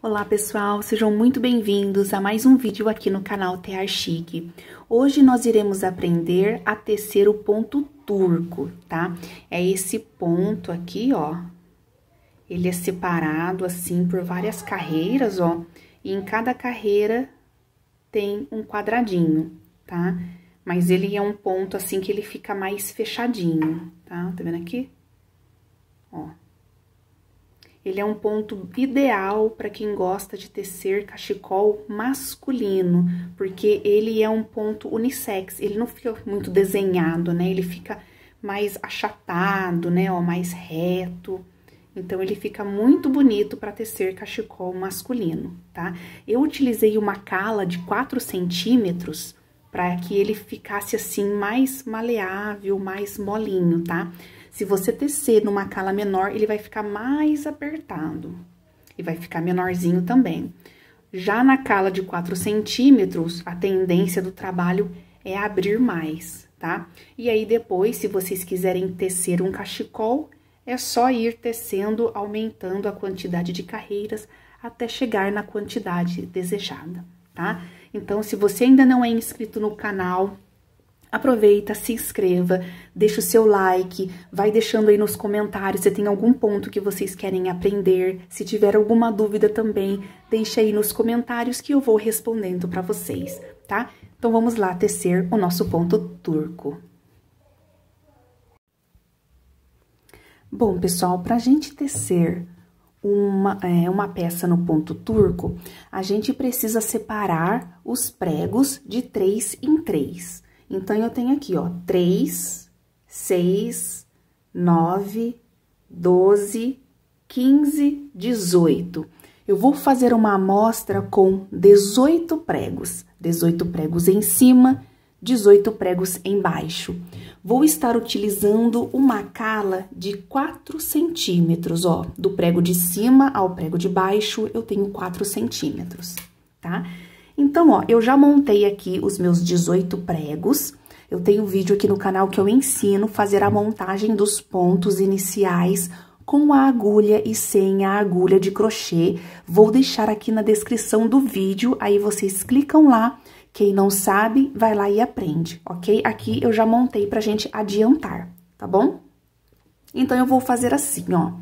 Olá pessoal, sejam muito bem-vindos a mais um vídeo aqui no canal Tear Chique. Hoje nós iremos aprender a tecer o ponto turco, tá? É esse ponto aqui, ó. Ele é separado assim por várias carreiras, ó. E em cada carreira tem um quadradinho, tá? Mas ele é um ponto assim que ele fica mais fechadinho, tá? Tá vendo aqui? Ó. Ele é um ponto ideal para quem gosta de tecer cachecol masculino, porque ele é um ponto unissex, ele não fica muito desenhado, né? Ele fica mais achatado, né? Ó, mais reto. Então, ele fica muito bonito para tecer cachecol masculino, tá? Eu utilizei uma cala de 4 centímetros para que ele ficasse assim mais maleável, mais molinho, tá? Se você tecer numa cala menor, ele vai ficar mais apertado e vai ficar menorzinho também. Já na cala de 4 centímetros, a tendência do trabalho é abrir mais, tá? E aí, depois, se vocês quiserem tecer um cachecol, é só ir tecendo, aumentando a quantidade de carreiras até chegar na quantidade desejada, tá? Então, se você ainda não é inscrito no canal, Aproveita, se inscreva, deixa o seu like, vai deixando aí nos comentários se tem algum ponto que vocês querem aprender. Se tiver alguma dúvida também, deixa aí nos comentários que eu vou respondendo para vocês, tá? Então vamos lá tecer o nosso ponto turco. Bom, pessoal, para a gente tecer uma, é, uma peça no ponto turco, a gente precisa separar os pregos de três em três. Então, eu tenho aqui, ó, 3, 6, 9, 12, 15, 18. Eu vou fazer uma amostra com 18 pregos, 18 pregos em cima, 18 pregos embaixo. Vou estar utilizando uma cala de 4 centímetros, ó, do prego de cima ao prego de baixo, eu tenho 4 centímetros, tá? Então, ó, eu já montei aqui os meus 18 pregos. Eu tenho um vídeo aqui no canal que eu ensino fazer a montagem dos pontos iniciais com a agulha e sem a agulha de crochê. Vou deixar aqui na descrição do vídeo, aí vocês clicam lá. Quem não sabe, vai lá e aprende, ok? Aqui eu já montei pra gente adiantar, tá bom? Então, eu vou fazer assim, ó.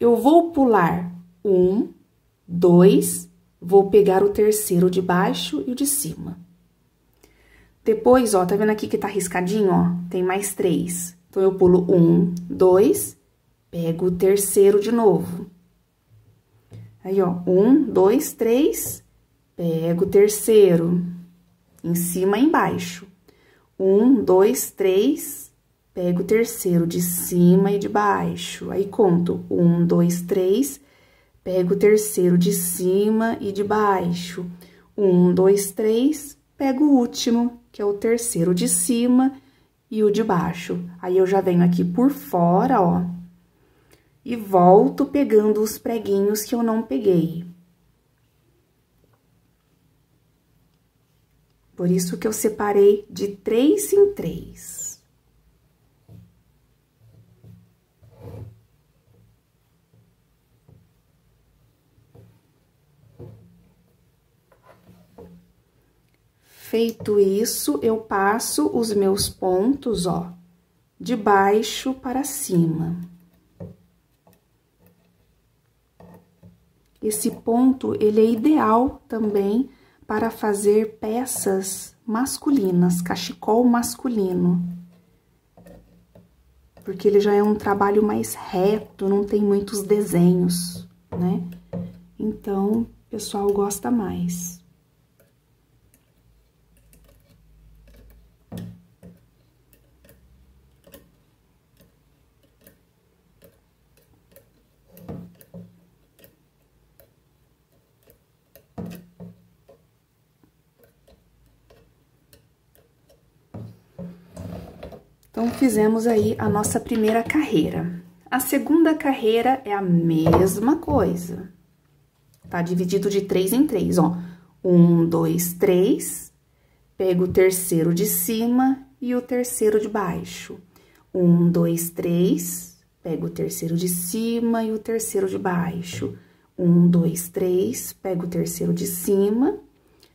Eu vou pular um, dois, Vou pegar o terceiro de baixo e o de cima. Depois, ó, tá vendo aqui que tá riscadinho, ó? Tem mais três. Então, eu pulo um, dois, pego o terceiro de novo. Aí, ó, um, dois, três, pego o terceiro, em cima e embaixo. Um, dois, três, pego o terceiro de cima e de baixo. Aí, conto um, dois, três, Pego o terceiro de cima e de baixo. Um, dois, três, pego o último, que é o terceiro de cima e o de baixo. Aí, eu já venho aqui por fora, ó, e volto pegando os preguinhos que eu não peguei. Por isso que eu separei de três em três. Feito isso, eu passo os meus pontos, ó, de baixo para cima. Esse ponto, ele é ideal também para fazer peças masculinas, cachecol masculino. Porque ele já é um trabalho mais reto, não tem muitos desenhos, né? Então, o pessoal gosta mais. Então, fizemos aí a nossa primeira carreira. A segunda carreira é a mesma coisa. Tá dividido de três em três, ó. Um, dois, três. Pego o terceiro de cima e o terceiro de baixo. Um, dois, três. Pego o terceiro de cima e o terceiro de baixo. Um, dois, três, pego o terceiro de cima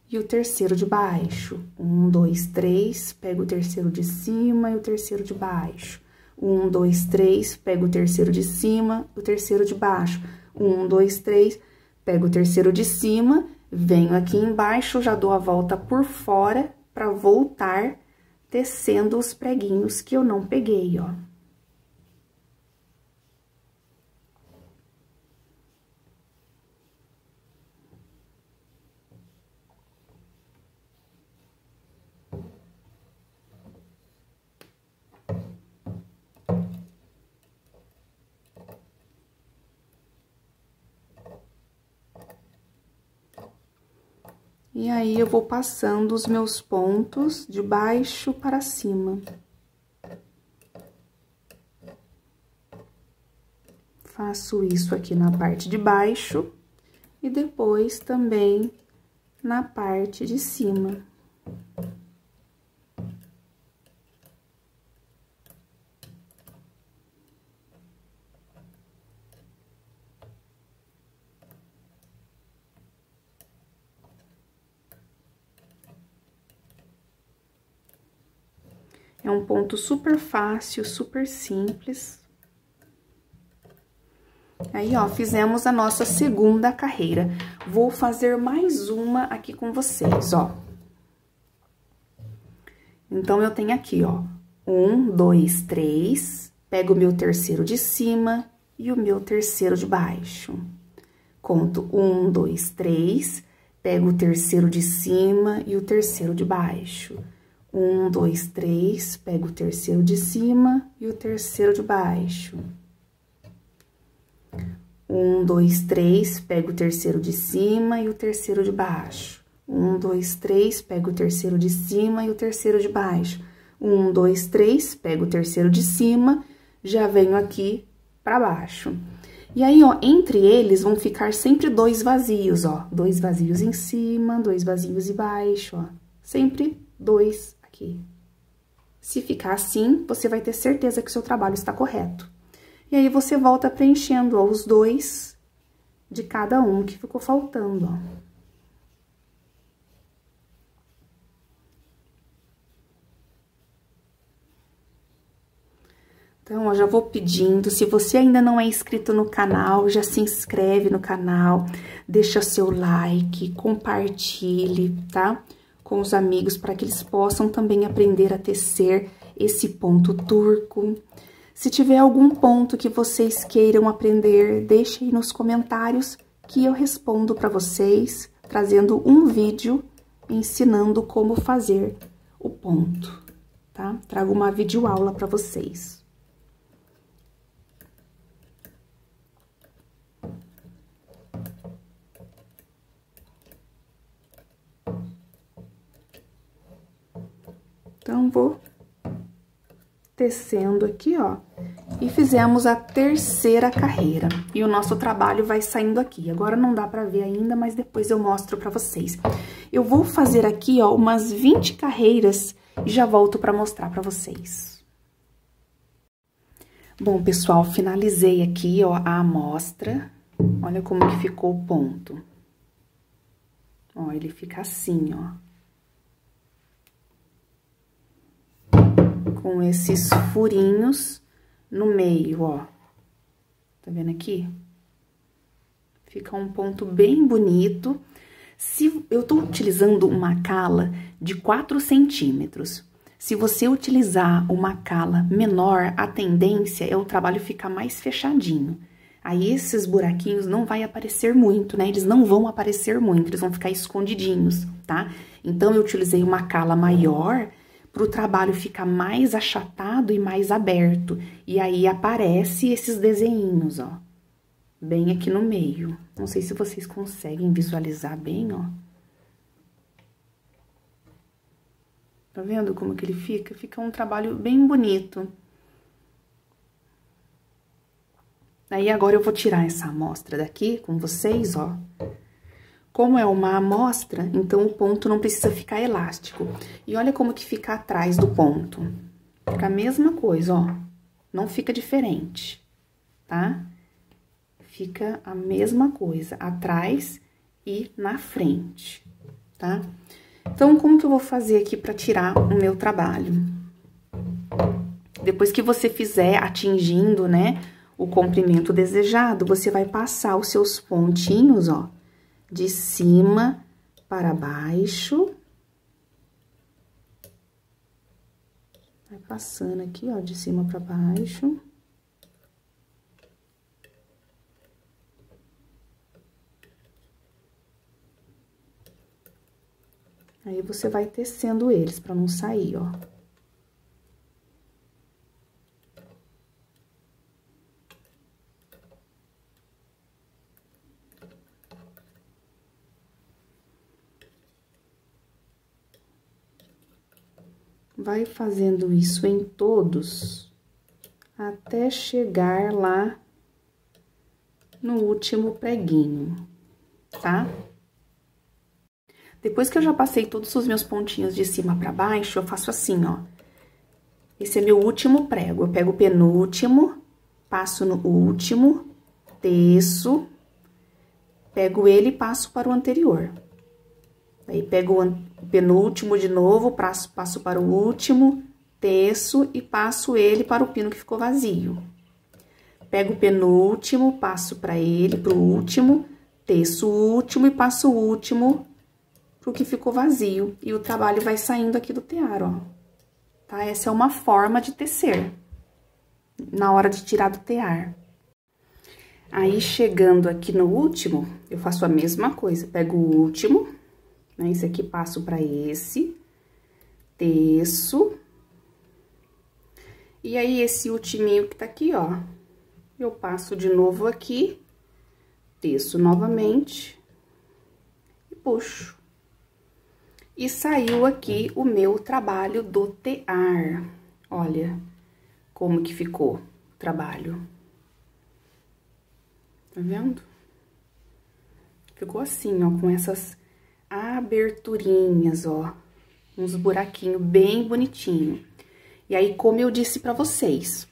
e o terceiro de baixo. Um, dois, três, pego o terceiro de cima e o terceiro de baixo. Um, dois, três, pego o terceiro de cima, o terceiro de baixo. Um, dois, três, pego o terceiro de cima, venho aqui embaixo, já dou a volta por fora para voltar tecendo os preguinhos que eu não peguei, ó. E aí, eu vou passando os meus pontos de baixo para cima. Faço isso aqui na parte de baixo e depois também na parte de cima. É um ponto super fácil, super simples. Aí, ó, fizemos a nossa segunda carreira. Vou fazer mais uma aqui com vocês, ó. Então, eu tenho aqui, ó, um, dois, três, pego o meu terceiro de cima e o meu terceiro de baixo. Conto um, dois, três, pego o terceiro de cima e o terceiro de baixo. Um, dois, três, pego o terceiro de cima e o terceiro de baixo. Um, dois, três, pego o terceiro de cima e o terceiro de baixo. Um, dois, três, pego o terceiro de cima e o terceiro de baixo. Um, dois, três, pego o terceiro de cima, já venho aqui para baixo. E aí, ó, entre eles vão ficar sempre dois vazios, ó. Dois vazios em cima, dois vazios embaixo, ó. Sempre dois aqui. Se ficar assim, você vai ter certeza que o seu trabalho está correto. E aí, você volta preenchendo ó, os dois de cada um que ficou faltando, ó. Então, ó, já vou pedindo, se você ainda não é inscrito no canal, já se inscreve no canal, deixa seu like, compartilhe, tá? Com os amigos, para que eles possam também aprender a tecer esse ponto turco. Se tiver algum ponto que vocês queiram aprender, deixe aí nos comentários que eu respondo para vocês, trazendo um vídeo ensinando como fazer o ponto, tá? Trago uma videoaula para vocês. Então, vou tecendo aqui, ó, e fizemos a terceira carreira. E o nosso trabalho vai saindo aqui. Agora não dá pra ver ainda, mas depois eu mostro pra vocês. Eu vou fazer aqui, ó, umas 20 carreiras e já volto pra mostrar pra vocês. Bom, pessoal, finalizei aqui, ó, a amostra. Olha como que ficou o ponto. Ó, ele fica assim, ó. Com esses furinhos no meio, ó. Tá vendo aqui? Fica um ponto bem bonito. Se eu tô utilizando uma cala de 4 centímetros, se você utilizar uma cala menor, a tendência é o trabalho ficar mais fechadinho. Aí esses buraquinhos não vai aparecer muito, né? Eles não vão aparecer muito, eles vão ficar escondidinhos, tá? Então, eu utilizei uma cala maior para o trabalho ficar mais achatado e mais aberto. E aí aparece esses desenhinhos, ó, bem aqui no meio. Não sei se vocês conseguem visualizar bem, ó. Tá vendo como que ele fica? Fica um trabalho bem bonito. Aí, agora eu vou tirar essa amostra daqui com vocês, ó. Como é uma amostra, então o ponto não precisa ficar elástico. E olha como que fica atrás do ponto. Fica a mesma coisa, ó. Não fica diferente, tá? fica a mesma coisa, atrás e na frente, tá? Então, como que eu vou fazer aqui pra tirar o meu trabalho? Depois que você fizer atingindo, né, o comprimento desejado, você vai passar os seus pontinhos, ó, de cima para baixo. Vai passando aqui, ó, de cima para baixo. Aí, você vai tecendo eles pra não sair, ó. Vai fazendo isso em todos, até chegar lá no último preguinho, tá? Depois que eu já passei todos os meus pontinhos de cima pra baixo, eu faço assim, ó. Esse é meu último prego. Eu pego o penúltimo, passo no último, teço, pego ele e passo para o anterior. Aí, pego o penúltimo de novo, passo, para o último, teço e passo ele para o pino que ficou vazio. Pego o penúltimo, passo para ele, para o último, teço o último e passo o último pro que ficou vazio. E o trabalho vai saindo aqui do tear, ó. Tá? Essa é uma forma de tecer, na hora de tirar do tear. Aí, chegando aqui no último, eu faço a mesma coisa. Pego o último, né? Esse aqui passo pra esse, teço. E aí, esse ultiminho que tá aqui, ó, eu passo de novo aqui, teço novamente e puxo. E saiu aqui o meu trabalho do tear. Olha como que ficou o trabalho. Tá vendo? Ficou assim, ó, com essas aberturinhas, ó. Uns buraquinhos bem bonitinho. E aí, como eu disse pra vocês,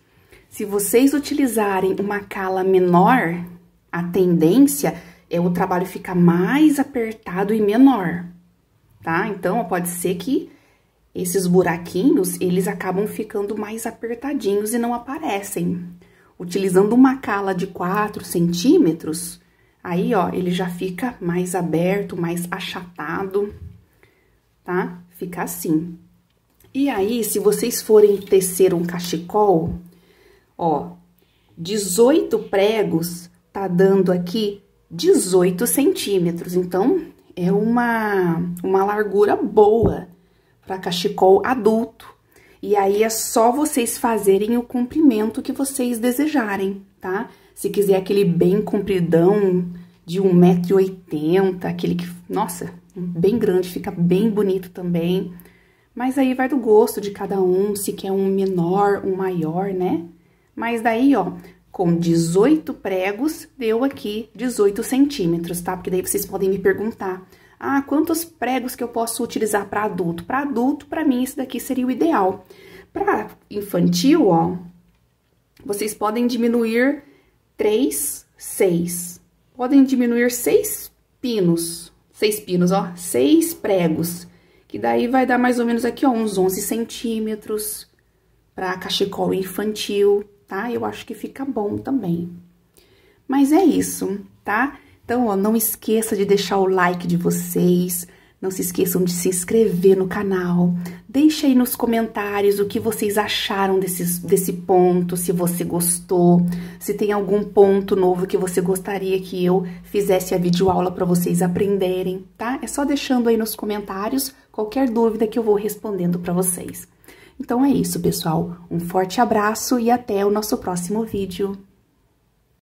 se vocês utilizarem uma cala menor, a tendência é o trabalho ficar mais apertado e menor tá? Então, pode ser que esses buraquinhos, eles acabam ficando mais apertadinhos e não aparecem. Utilizando uma cala de 4 centímetros, aí, ó, ele já fica mais aberto, mais achatado, tá? Fica assim. E aí, se vocês forem tecer um cachecol, ó, 18 pregos tá dando aqui 18 centímetros. Então, é uma, uma largura boa para cachecol adulto. E aí, é só vocês fazerem o comprimento que vocês desejarem, tá? Se quiser aquele bem compridão de 1,80m, aquele que, nossa, bem grande, fica bem bonito também. Mas aí vai do gosto de cada um, se quer um menor, um maior, né? Mas daí, ó, com 18 pregos, deu aqui 18 centímetros, tá? Porque daí vocês podem me perguntar, ah, quantos pregos que eu posso utilizar para adulto? Para adulto, para mim, esse daqui seria o ideal. Para infantil, ó, vocês podem diminuir 3, 6. Podem diminuir 6 pinos, 6 pinos, ó, 6 pregos. Que daí vai dar mais ou menos aqui, ó, uns 11 centímetros para cachecol infantil tá? Eu acho que fica bom também. Mas é isso, tá? Então, ó, não esqueça de deixar o like de vocês, não se esqueçam de se inscrever no canal. Deixe aí nos comentários o que vocês acharam desse, desse ponto, se você gostou, se tem algum ponto novo que você gostaria que eu fizesse a videoaula para vocês aprenderem, tá? É só deixando aí nos comentários qualquer dúvida que eu vou respondendo para vocês. Então é isso, pessoal. Um forte abraço e até o nosso próximo vídeo.